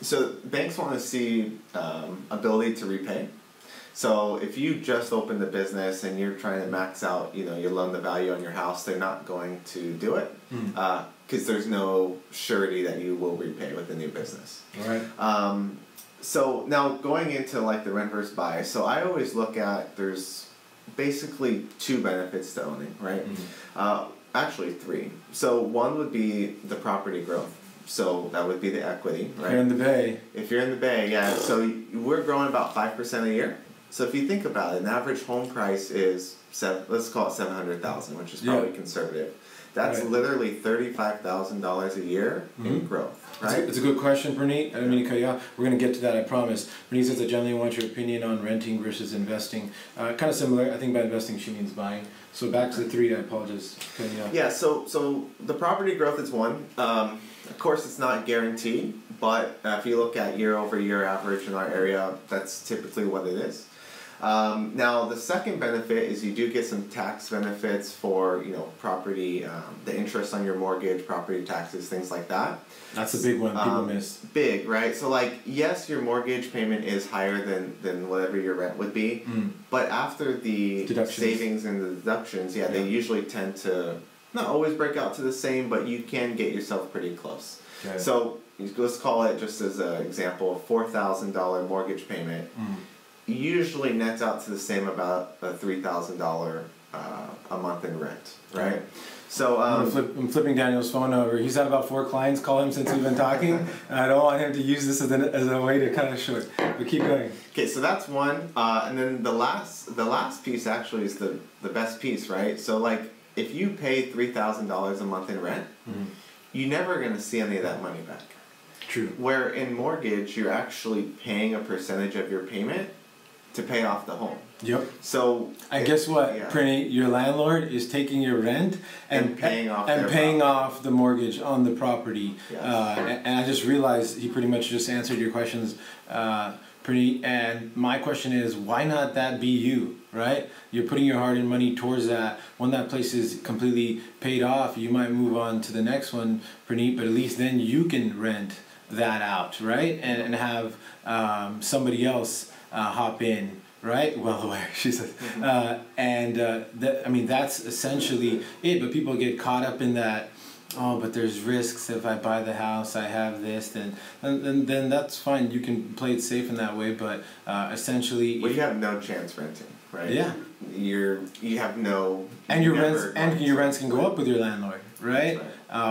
So banks want to see um, ability to repay. So if you just opened a business and you're trying to max out, you know, your loan the value on your house, they're not going to do it because Mm. there's no surety that you will repay with a new business. All right. Um, so now going into like the rent versus buy, so I always look at there's basically two benefits to owning, right? Uh, actually three. So one would be the property growth. So that would be the equity, right? Here in the Bay. If you're in the Bay, yeah. So we're growing about five percent a year. So if you think about it, an average home price is seven. Let's call it seven hundred thousand, which is Yeah. probably conservative. That's Right. literally thirty-five thousand dollars a year in Mhm. growth, It's a, right? it's a good question, Praneet. I mean to cut you off. We're going to get to that, I promise. Praneet says, I generally want your opinion on renting versus investing. Uh, kind of similar. I think by investing, she means buying. So back to the three. I apologize. for Cutting you off. Yeah. So so the property growth is one. Um, of course, it's not guaranteed, but uh, if you look at year-over-year average in our area, that's typically what it is. Um, now, the second benefit is you do get some tax benefits for you know property, um, the interest on your mortgage, property taxes, things like that. That's a big one people Um, miss. Big, right? So like, yes, your mortgage payment is higher than than whatever your rent would be, Mm. but after the savings and the deductions, yeah, they usually tend to not always break out to the same, but you can get yourself pretty close. So let's call it just as an example, a four thousand dollar mortgage payment Mm. Usually nets out to the same about a three thousand dollar uh, a month in rent, right? Right. So I'm, um, flip, I'm flipping Daniel's phone over. He's had about four clients call him since we've been talking. and I don't want him to use this as, an, as a way to cut it short. But keep going. Okay, so that's one, uh, and then the last the last piece actually is the the best piece, right? So like if you pay three thousand dollars a month in rent, Mhm. you're never gonna see any of that money back. True. Where in mortgage, you're actually paying a percentage of your payment to pay off the home. Yep. So And guess what, Yeah. Prinny? Your landlord is taking your rent and, And paying off and paying property. off the mortgage on the property. Yes. Uh, and, and I just realized he pretty much just answered your questions, uh, Prinny. And my question is, why not that be you? Right? You're putting your heart and money towards that. When that place is completely paid off, you might move on to the next one, Prinny. But at least then you can rent that out, right? And and have um, somebody else uh, hop in right? Well aware, she says. Uh, and uh, that, I mean, that's essentially it. But people get caught up in that. Oh, but there's risks if I buy the house. I have this, then, then, then, then that's fine. You can play it safe in that way. But uh, essentially, well, if- you have no chance renting, right? Yeah. You're you have no. and your rents and your rents can go up with your landlord, right? Right. Uh,